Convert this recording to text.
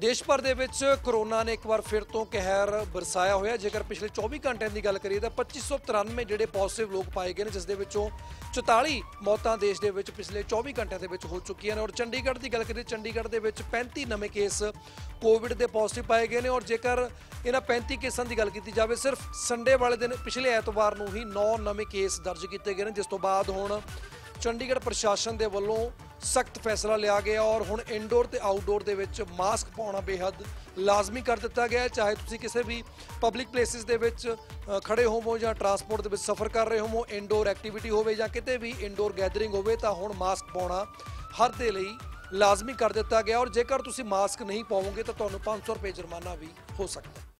ਦੇਸ਼ ਭਰ ਦੇ ਵਿੱਚ ਕਰੋਨਾ ਨੇ ਇੱਕ ਵਾਰ ਫਿਰ ਤੋਂ ਕਹਿਰ ਬਰਸਾਇਆ ਹੋਇਆ ਜੇਕਰ ਪਿਛਲੇ 24 ਘੰਟਿਆਂ ਦੀ ਗੱਲ ਕਰੀਏ ਤਾਂ 2593 ਜਿਹੜੇ ਪੋਜ਼ਿਟਿਵ ਲੋਕ ਪਾਏ ਗਏ ਨੇ, ਜਿਸ ਦੇ ਵਿੱਚੋਂ 44 ਮੌਤਾਂ ਦੇਸ਼ ਦੇ ਵਿੱਚ ਪਿਛਲੇ 24 ਘੰਟਿਆਂ ਦੇ ਵਿੱਚ ਹੋ ਚੁੱਕੀਆਂ ਨੇ। ਔਰ ਚੰਡੀਗੜ੍ਹ ਦੀ ਗੱਲ ਕਰੀਏ, ਚੰਡੀਗੜ੍ਹ ਦੇ ਵਿੱਚ 35 ਨਵੇਂ ਕੇਸ ਕੋਵਿਡ ਦੇ ਪੋਜ਼ਿਟਿਵ ਪਾਏ ਗਏ ਨੇ। ਔਰ ਜੇਕਰ ਇਹਨਾਂ 35 ਕੇਸਾਂ ਦੀ ਗੱਲ ਕੀਤੀ ਜਾਵੇ, ਸਿਰਫ ਸੰਡੇ ਵਾਲੇ ਦਿਨ ਪਿਛਲੇ ਐਤਵਾਰ ਨੂੰ ਹੀ 9 ਨਵੇਂ ਕੇਸ ਦਰਜ ਕੀਤੇ ਗਏ ਨੇ, ਜਿਸ ਤੋਂ ਬਾਅਦ ਹੁਣ ਚੰਡੀਗੜ੍ਹ ਪ੍ਰਸ਼ਾਸਨ ਦੇ ਵੱਲੋਂ ਸਖਤ ਫੈਸਲਾ ਲਿਆ ਗਿਆ ਔਰ ਹੁਣ ਇਨਡੋਰ ਤੇ ਆਊਟਡੋਰ ਦੇ ਵਿੱਚ ਮਾਸਕ ਪਾਉਣਾ ਬੇਹੱਦ ਲਾਜ਼ਮੀ ਕਰ ਦਿੱਤਾ ਗਿਆ ਹੈ। ਚਾਹੇ ਤੁਸੀਂ ਕਿਸੇ ਵੀ ਪਬਲਿਕ ਪਲੇਸਿਸ ਦੇ ਵਿੱਚ ਅ, ਖੜੇ ਹੋਵੋ ਜਾਂ ਟਰਾਂਸਪੋਰਟ ਦੇ ਵਿੱਚ ਸਫ਼ਰ ਕਰ ਰਹੇ ਹੋਵੋ ਇਨਡੋਰ ਐਕਟੀਵਿਟੀ ਹੋਵੇ ਜਾਂ ਕਿਤੇ ਵੀ ਇਨਡੋਰ ਗੈਦਰਿੰਗ ਹੋਵੇ ਤਾਂ ਹੁਣ ਮਾਸਕ ਪਾਉਣਾ ਹਰ ਦੇ ਲਈ ਲਾਜ਼ਮੀ ਕਰ ਦਿੱਤਾ ਗਿਆ ਔਰ ਜੇਕਰ ਤੁਸੀਂ ਮਾਸਕ ਨਹੀਂ ਪਾਵੋਗੇ ਤਾਂ ਤੁਹਾਨੂੰ 500 ਰੁਪਏ ਜੁਰਮਾਨਾ ਵੀ ਹੋ ਸਕਦਾ ਹੈ।